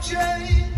change.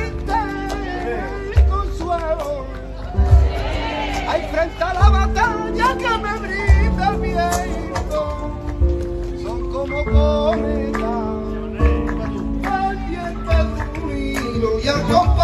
y al